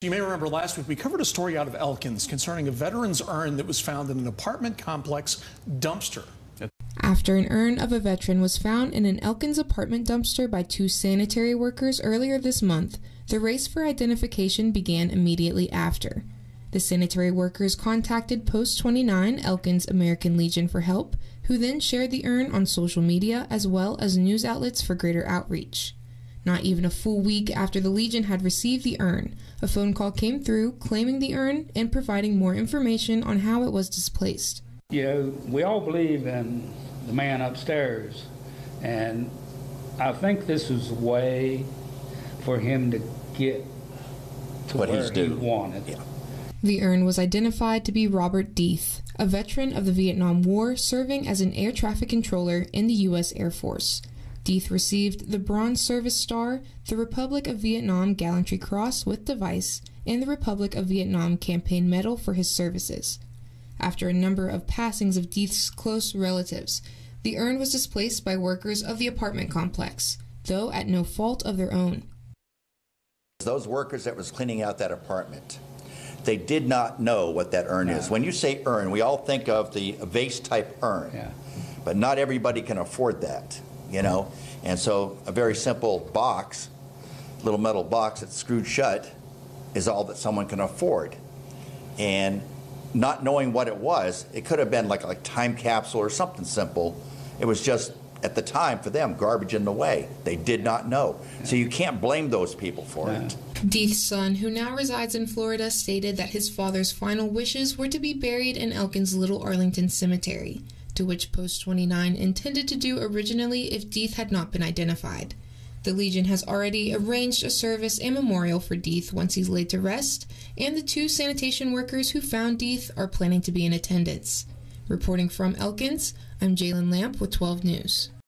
You may remember last week we covered a story out of Elkins concerning a veteran's urn that was found in an apartment complex dumpster. After an urn of a veteran was found in an Elkins apartment dumpster by two sanitary workers earlier this month, the race for identification began immediately after. The sanitary workers contacted Post 29 Elkins American Legion for help, who then shared the urn on social media as well as news outlets for greater outreach. Not even a full week after the Legion had received the urn, a phone call came through claiming the urn and providing more information on how it was displaced. You know, we all believe in the man upstairs, and I think this is a way for him to get to What where he's he wanted. Yeah. The urn was identified to be Robert Deeth, a veteran of the Vietnam War serving as an air traffic controller in the U.S. Air Force. Deeth received the Bronze Service Star, the Republic of Vietnam Gallantry Cross with device, and the Republic of Vietnam Campaign Medal for his services. After a number of passings of Deeth's close relatives, the urn was displaced by workers of the apartment complex, though at no fault of their own. Those workers that was cleaning out that apartment, they did not know what that urn is. When you say urn, we all think of the vase type urn, Yeah. but not everybody can afford that, you know. And so a very simple box, little metal box that's screwed shut, is all that someone can afford. And not knowing what it was, it could have been like a like time capsule or something simple. It was just at the time for them garbage in the way. They did not know. So you can't blame those people for it. Deeth's son, who now resides in Florida, stated that his father's final wishes were to be buried in Elkins Little Arlington Cemetery, to which Post 29 intended to do originally if Deeth had not been identified. The Legion has already arranged a service and memorial for Deeth once he's laid to rest, and the two sanitation workers who found Deeth are planning to be in attendance. Reporting from Elkins, I'm Jalen Lamp with 12 News.